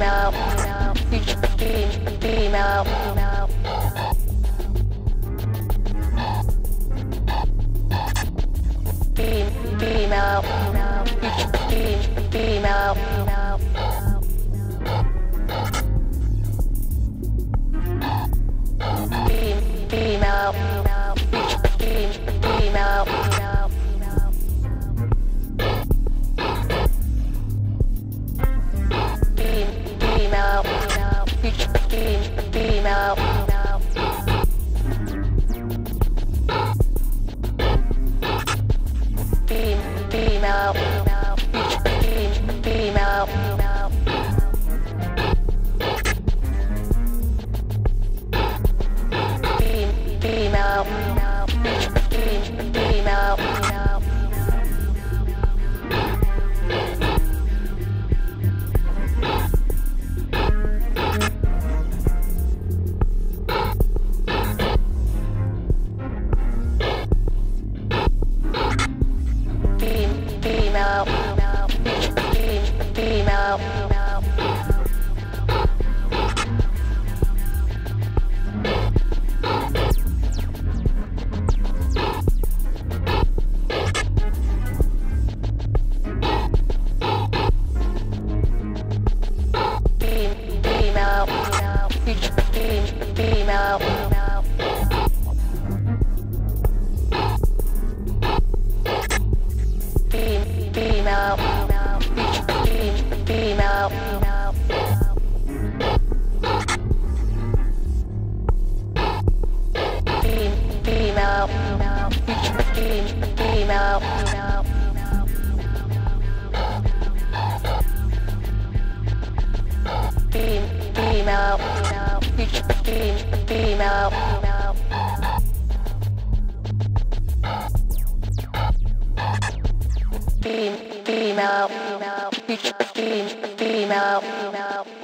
female. You. Be, be, future female. female.